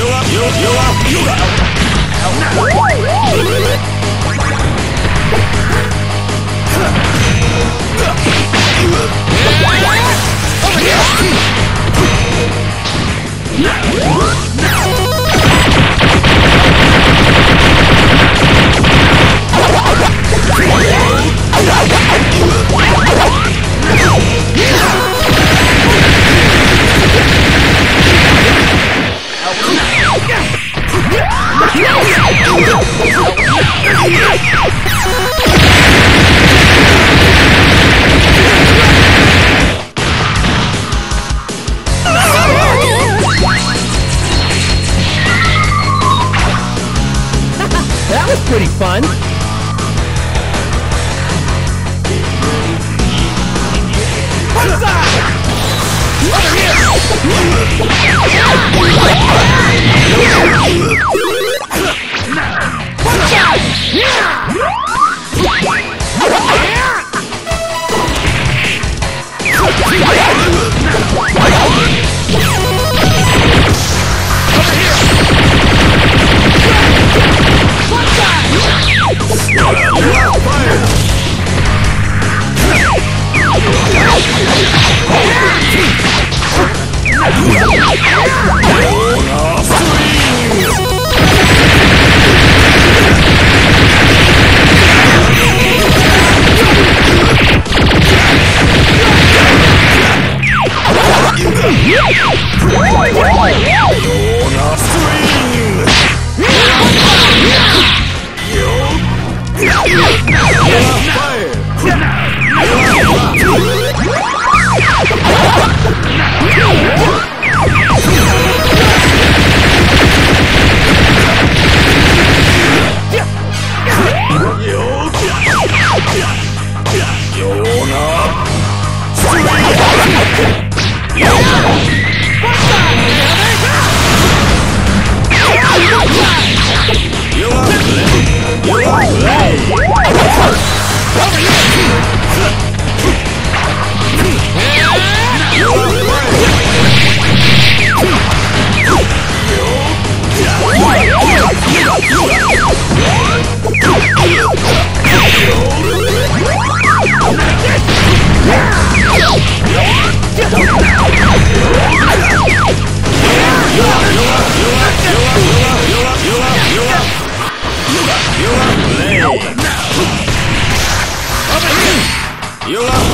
You're up, you're up, you're up. That was pretty fun! Over here! ような。You are